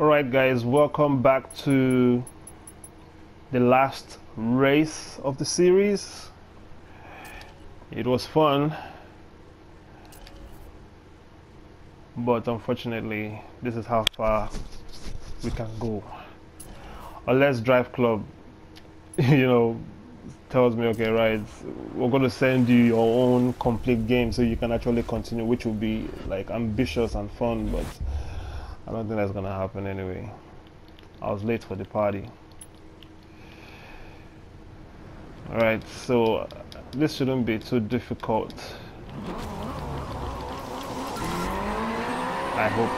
Alright guys, welcome back to the last race of the series. It was fun, but unfortunately this is how far we can go. unless Driveclub, you know, tells me, okay, right, we're going to send you your own complete game so you can actually continue, which will be like ambitious and fun, but I don't think that's gonna happen anyway. I was late for the party. Alright, so this shouldn't be too difficult. I hope.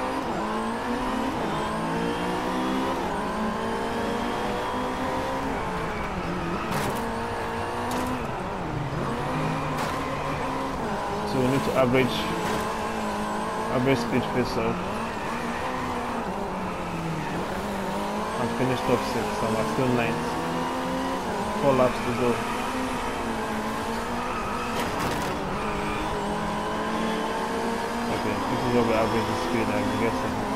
So we need to average average speed face off. Finished top 6 and we're still 9th. 4 laps to go. Okay, this is we average speed I'm guessing.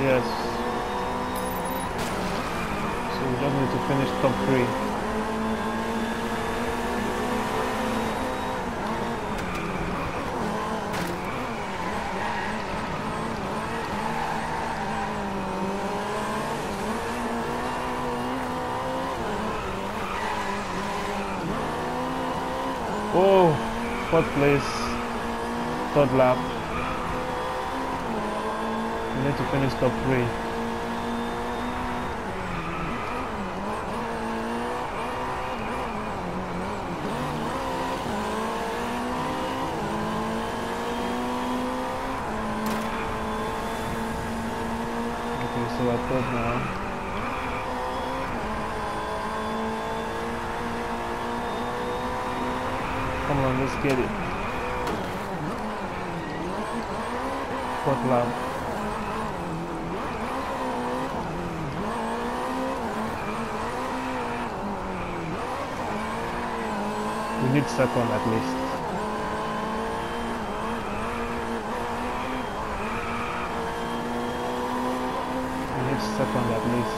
Yes. So we just need to finish top three. Oh, fourth place, third lap. To finish top three. Okay, so I thought now. Come on, let's get it. Fourth lap. Need second at least. Need second at least.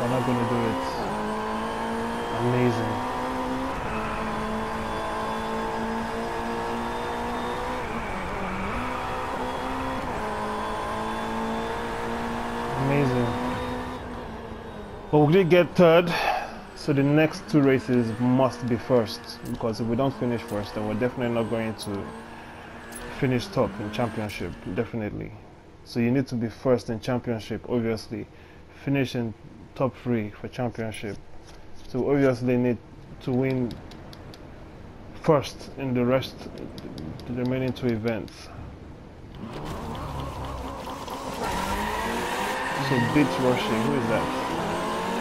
We're not gonna do it. Amazing. But we did get third, so the next two races must be first because if we don't finish first, then we're definitely not going to finish top in championship, definitely. So you need to be first in championship, obviously. Finish in top three for championship. So obviously need to win first in the rest, the remaining two events. So beat Russia, who is that?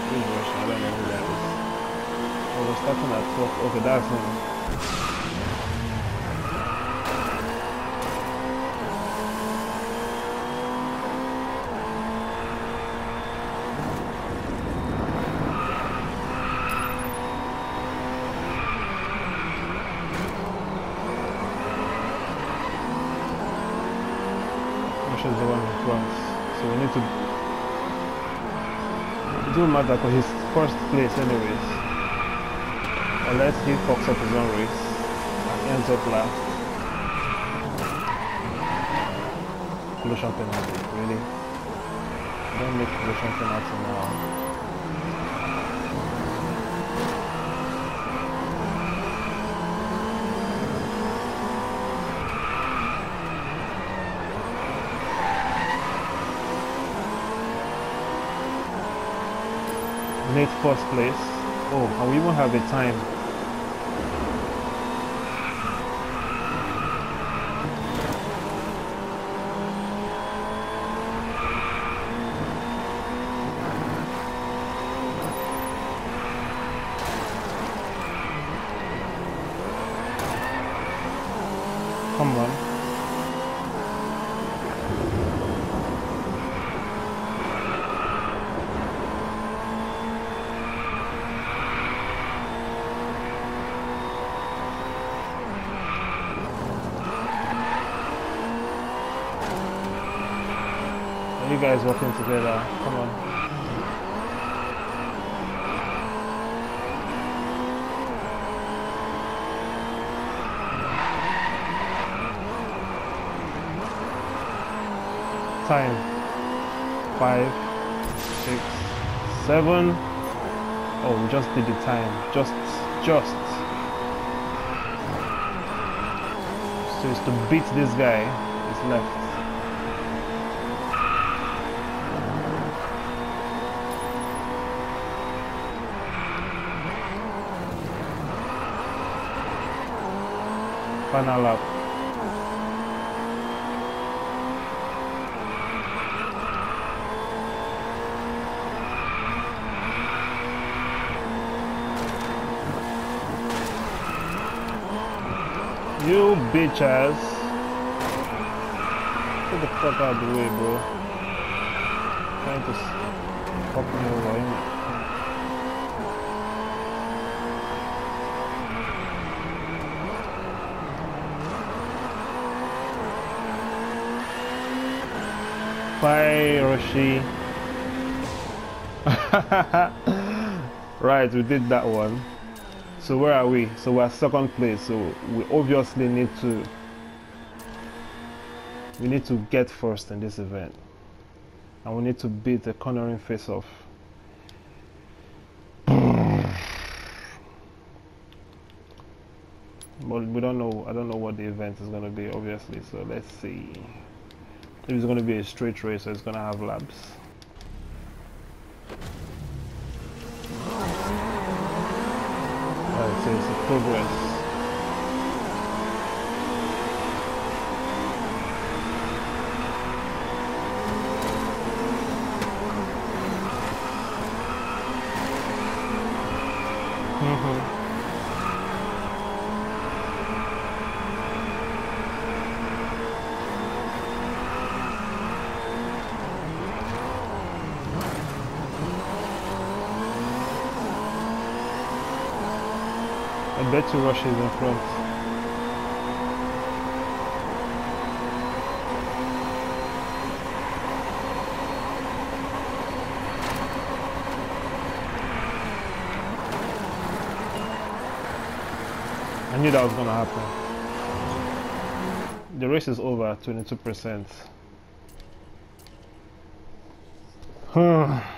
Don't know who that is. Oh, we're starting at for his first place anyways. Unless he fucks up his own race and ends up last. Collision penalty, really? Don't make collision penalty now. First place. Oh, and we won't have the time. Come on. Are you guys working together? Come on. Time. Five, six, seven. Oh, we just did the time. Just, just. So it's to beat this guy. He's left. Final lap. You bitch ass. Get the fuck out of the way, bro. Trying to s- fuck me over. Bye, Roshi. right, we did that one. So where are we? So we're second place. So we obviously need to we need to get first in this event. And we need to beat the cornering face off. But we don't know I don't know what the event is gonna be obviously, so let's see. It's gonna be a straight race or it's gonna have laps. Alright, so it's a progress. Mhm. I bet you Russia is in front. I knew that was gonna happen. The race is over, 22%. Oh,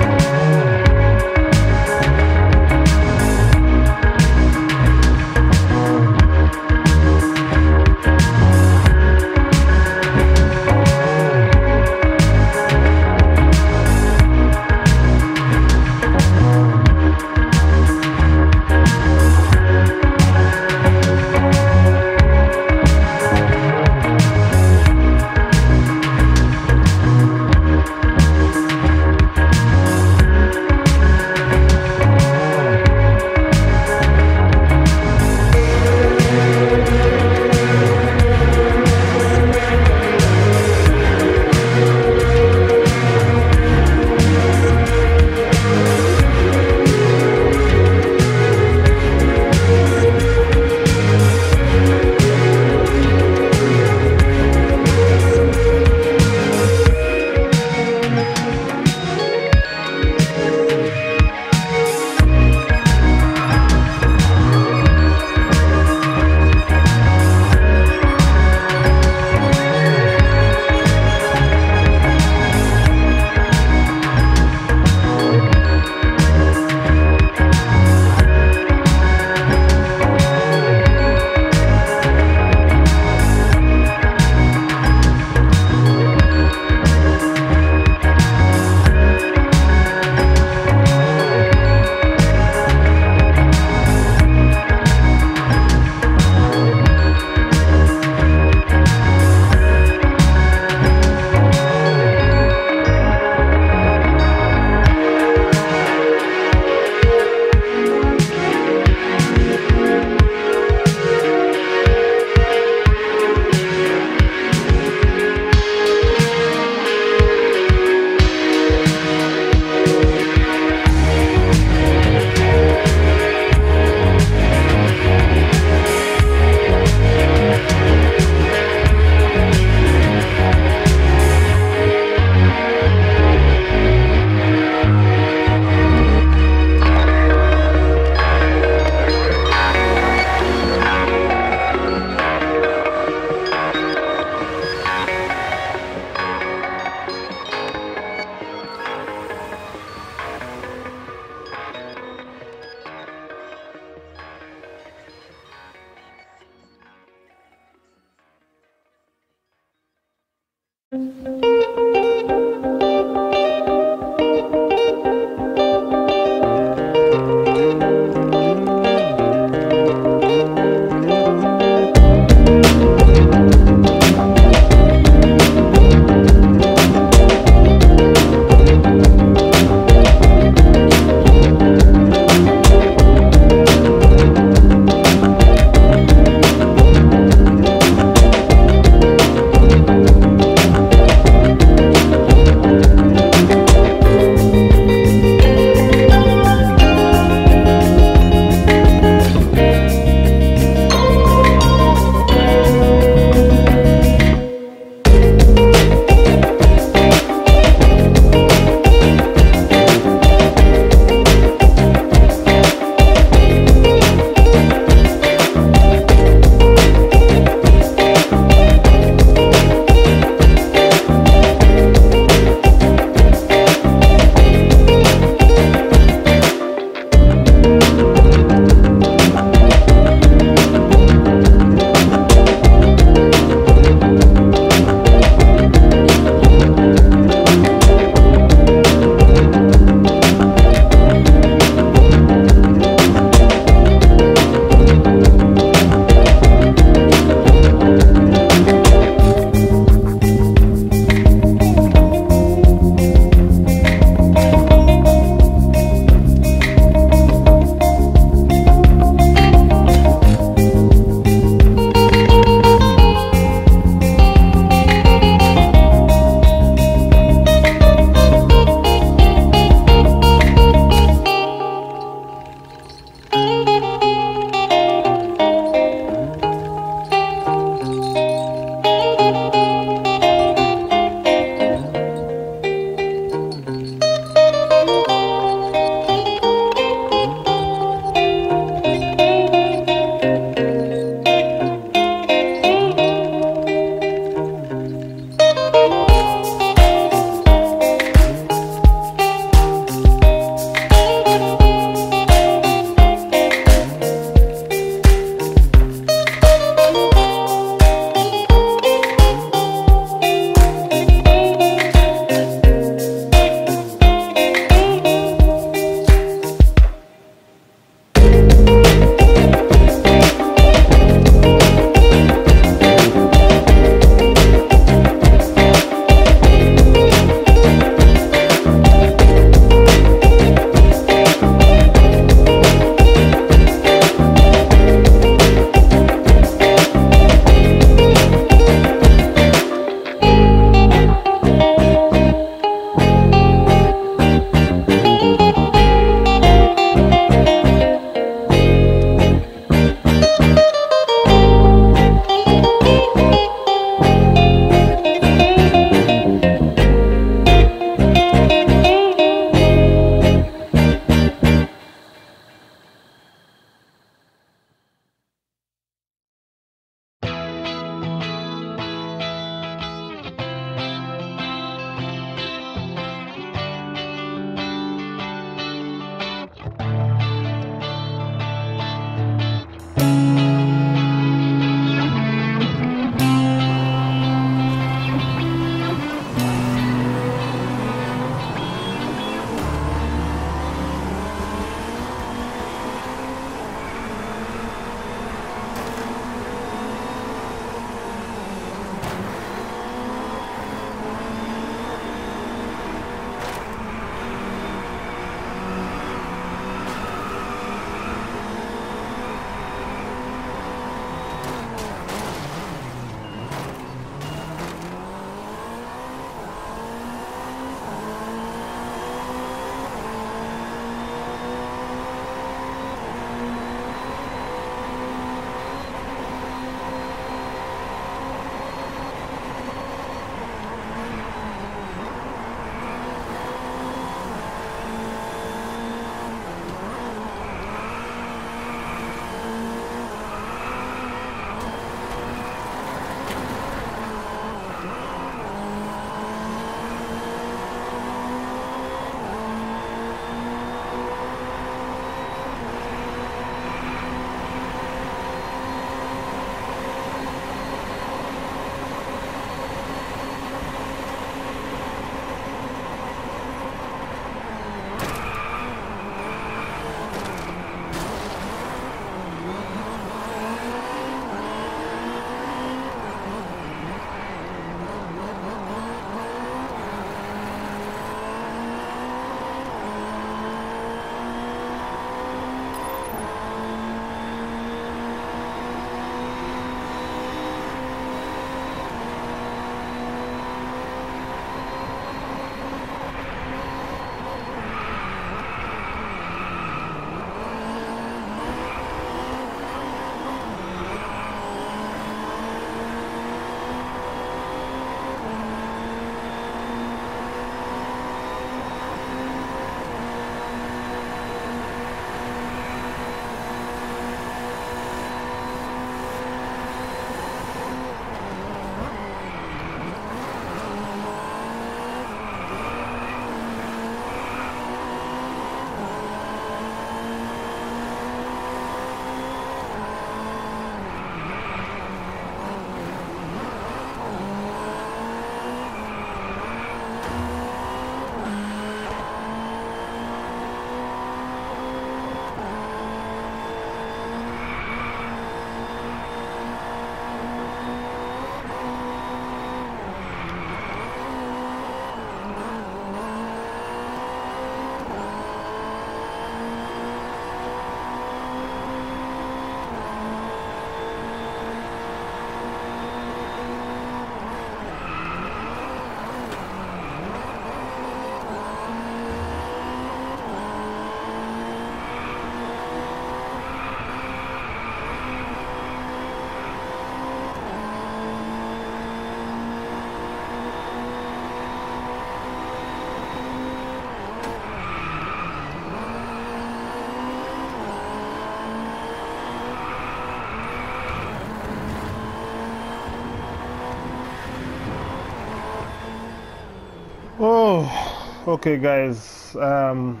okay, guys. Um,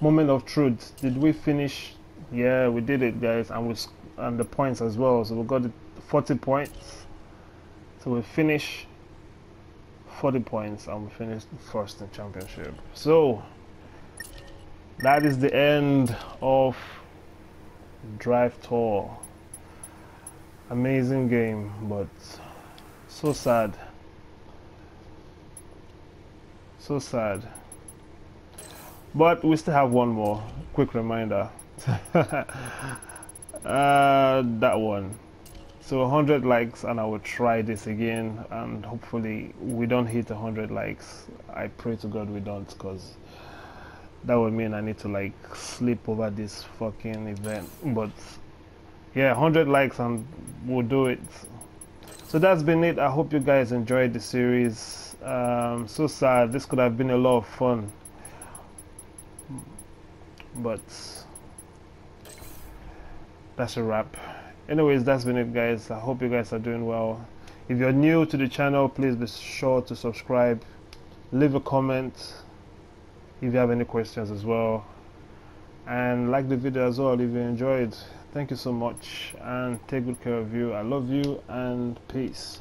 moment of truth. Did we finish? Yeah, we did it, guys, and we and the points as well. So we got 40 points. So we finish 40 points and we finished first in championship. So that is the end of Drive Tour. Amazing game, but so sad. So sad. But we still have one more. Quick reminder. uh, that one. So 100 likes and I will try this again and hopefully we don't hit 100 likes. I pray to God we don't because that would mean I need to like sleep over this fucking event. But yeah, 100 likes and we'll do it. So that's been it. I hope you guys enjoyed the series um, so sad. This could have been a lot of fun. But that's a wrap. Anyways that's been it guys. I hope you guys are doing well. If you're new to the channel please be sure to subscribe. Leave a comment if you have any questions as well. And like the video as well if you enjoyed. Thank you so much and take good care of you. I love you and peace